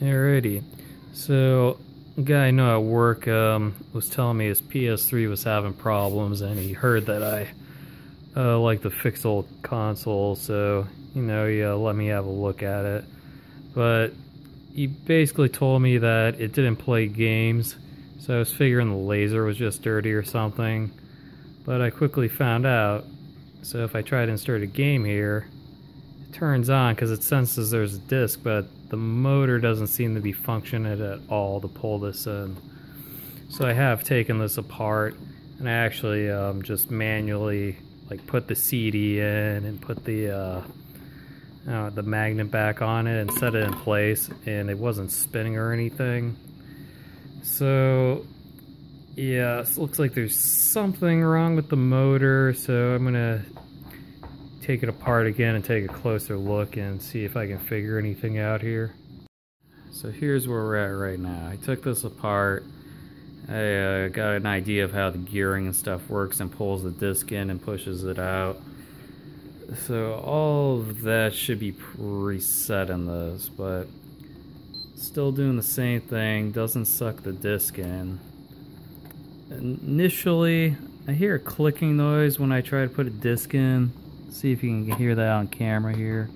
Alrighty, so a guy I know at work um, was telling me his PS3 was having problems, and he heard that I uh, like to fix old consoles, so you know he uh, let me have a look at it. But he basically told me that it didn't play games, so I was figuring the laser was just dirty or something. But I quickly found out. So if I try to insert a game here, it turns on because it senses there's a disc, but the motor doesn't seem to be functioning at all to pull this in. So I have taken this apart and I actually um, just manually like put the CD in and put the uh, uh, the magnet back on it and set it in place and it wasn't spinning or anything. So yeah, looks like there's something wrong with the motor so I'm gonna take it apart again and take a closer look and see if I can figure anything out here. So here's where we're at right now. I took this apart. I uh, got an idea of how the gearing and stuff works and pulls the disc in and pushes it out. So all of that should be preset in this, but still doing the same thing, doesn't suck the disc in. Initially, I hear a clicking noise when I try to put a disc in. See if you can hear that on camera here.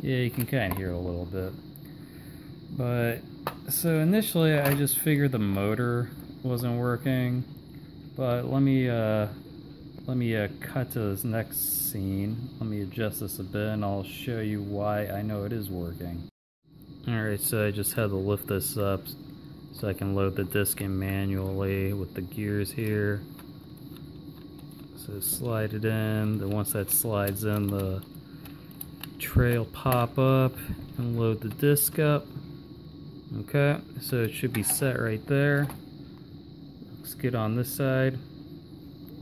Yeah, you can kind of hear a little bit. But, so initially I just figured the motor wasn't working. But let me, uh, let me uh, cut to this next scene. Let me adjust this a bit and I'll show you why I know it is working. Alright, so I just had to lift this up so I can load the disc in manually with the gears here. So slide it in, then once that slides in the tray will pop up and load the disc up. Okay, so it should be set right there. Let's get on this side.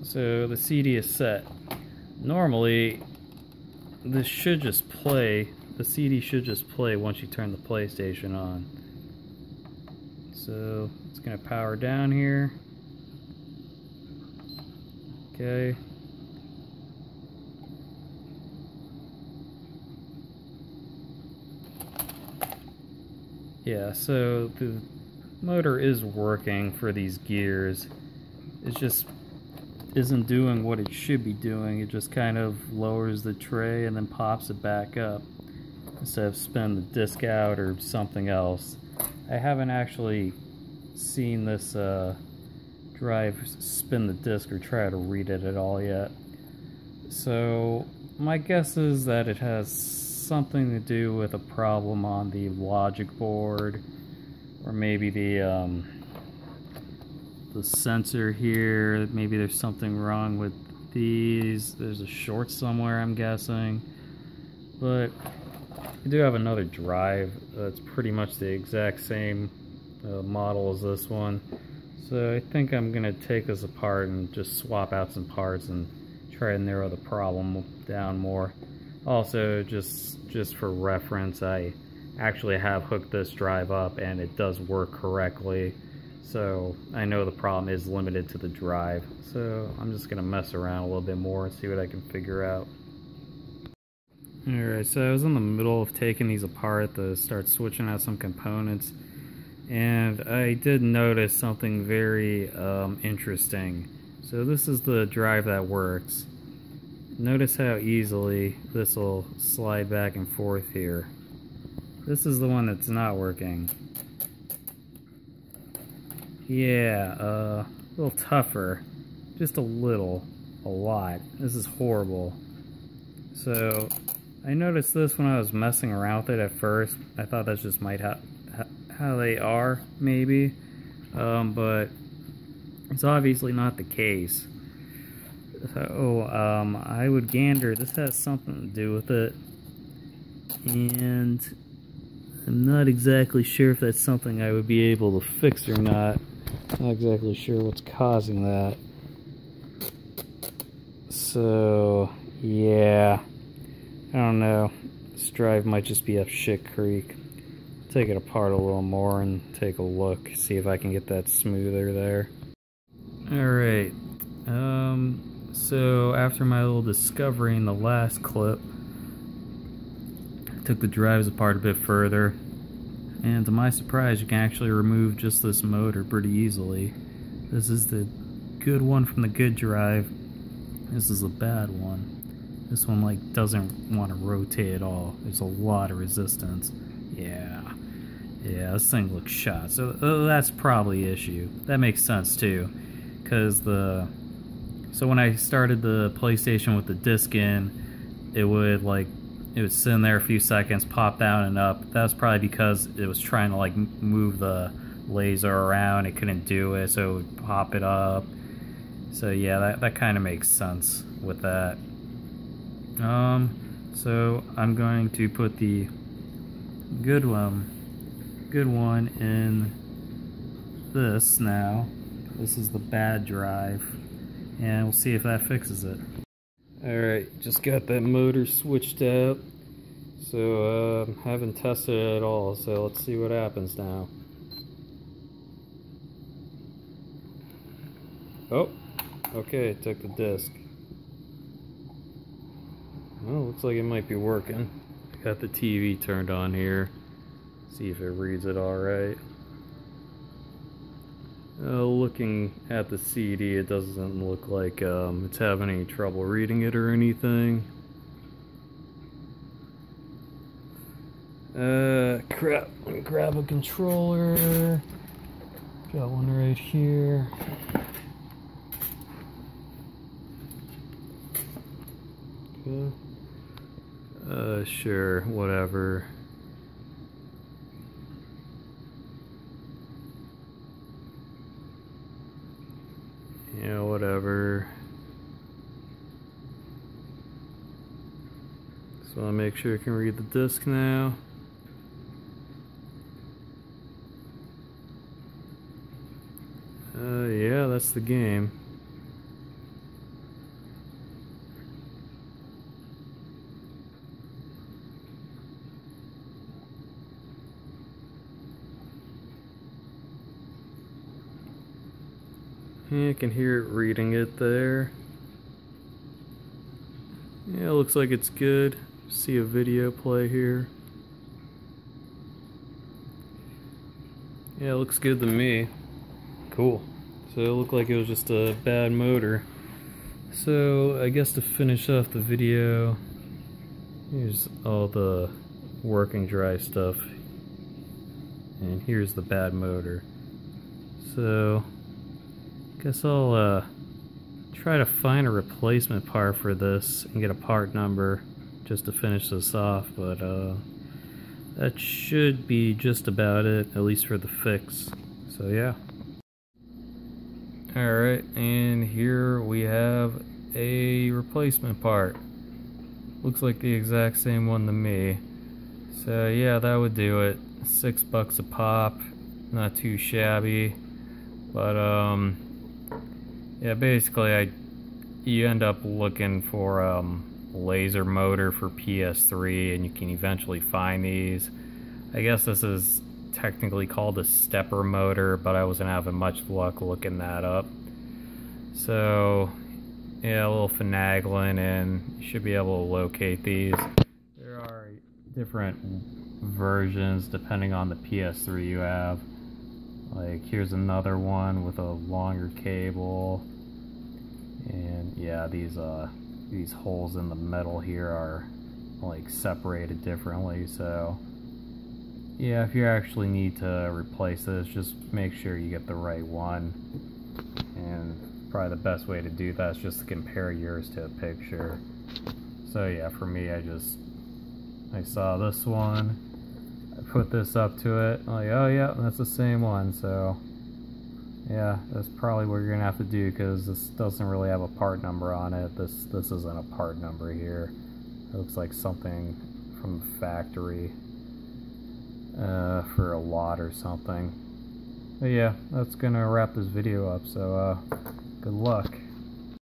So the CD is set. Normally, this should just play, the CD should just play once you turn the PlayStation on. So it's going to power down here. Okay. Yeah, so the motor is working for these gears. It just isn't doing what it should be doing. It just kind of lowers the tray and then pops it back up instead of spin the disc out or something else. I haven't actually seen this uh, drive spin the disc or try to read it at all yet. So my guess is that it has something to do with a problem on the logic board or maybe the um, the sensor here. Maybe there's something wrong with these. There's a short somewhere I'm guessing. But I do have another drive that's pretty much the exact same uh, model as this one. So I think I'm going to take this apart and just swap out some parts and try to narrow the problem down more. Also, just, just for reference, I actually have hooked this drive up and it does work correctly. So I know the problem is limited to the drive. So I'm just going to mess around a little bit more and see what I can figure out. Alright, so I was in the middle of taking these apart to start switching out some components and I did notice something very um, interesting. So this is the drive that works. Notice how easily this will slide back and forth here. This is the one that's not working. Yeah, uh, a little tougher. Just a little. A lot. This is horrible. So, I noticed this when I was messing around with it at first. I thought that just might how they are, maybe. Um, but it's obviously not the case. So, um, I would gander, this has something to do with it. And I'm not exactly sure if that's something I would be able to fix or not. Not exactly sure what's causing that. So, yeah. I don't know. This drive might just be up shit creek. Take it apart a little more and take a look. See if I can get that smoother there. Alright. Um, so after my little discovery in the last clip, took the drives apart a bit further, and to my surprise, you can actually remove just this motor pretty easily. This is the good one from the good drive. This is the bad one. This one like doesn't want to rotate at all. There's a lot of resistance. Yeah. Yeah, this thing looks shot. So uh, that's probably issue. That makes sense too. Cause the so when I started the PlayStation with the disc in, it would like it would sit in there a few seconds, pop down and up. That was probably because it was trying to like move the laser around. It couldn't do it, so it would pop it up. So yeah, that, that kind of makes sense with that. Um, so I'm going to put the good one, good one in this now. This is the bad drive and we'll see if that fixes it. Alright, just got that motor switched out. So, uh, haven't tested it at all, so let's see what happens now. Oh, okay, took the disc. Well, looks like it might be working. Got the TV turned on here. See if it reads it alright. Uh, looking at the CD, it doesn't look like um, it's having any trouble reading it or anything. Uh, crap. Let me grab a controller. Got one right here. Okay. Uh, sure, whatever. yeah, whatever. So I'll make sure I can read the disc now. Uh, yeah, that's the game. Yeah, I can hear it reading it there. Yeah, looks like it's good. See a video play here. Yeah, looks good to me. Cool. So it looked like it was just a bad motor. So I guess to finish off the video, here's all the working dry stuff. And here's the bad motor. So Guess I'll uh, try to find a replacement part for this and get a part number just to finish this off, but uh, that should be just about it, at least for the fix. So yeah. Alright, and here we have a replacement part. Looks like the exact same one to me. So yeah, that would do it. Six bucks a pop, not too shabby. But um, yeah, basically, I you end up looking for um, laser motor for PS3, and you can eventually find these. I guess this is technically called a stepper motor, but I wasn't having much luck looking that up. So, yeah, a little finagling, and you should be able to locate these. There are different versions depending on the PS3 you have. Like, here's another one with a longer cable and yeah these uh these holes in the metal here are like separated differently so yeah if you actually need to replace this just make sure you get the right one. And probably the best way to do that is just to compare yours to a picture. So yeah for me I just I saw this one I put this up to it like oh yeah that's the same one so yeah, that's probably what you're gonna have to do because this doesn't really have a part number on it. This this isn't a part number here. It looks like something from the factory uh, for a lot or something. But yeah, that's gonna wrap this video up. So uh, good luck.